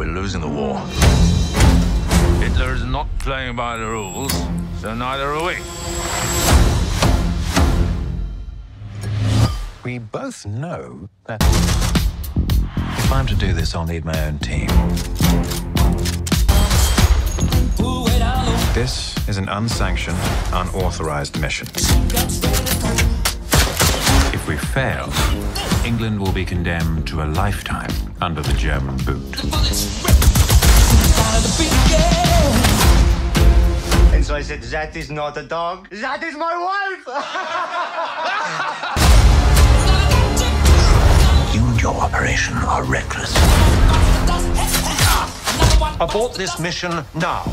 We're losing the war. Hitler is not playing by the rules, so neither are we. We both know that if I'm to do this, I'll need my own team. This is an unsanctioned, unauthorized mission. If we fail, England will be condemned to a lifetime under the German boot. And so I said, That is not a dog. That is my wife. You and your operation are reckless. Abort this mission now.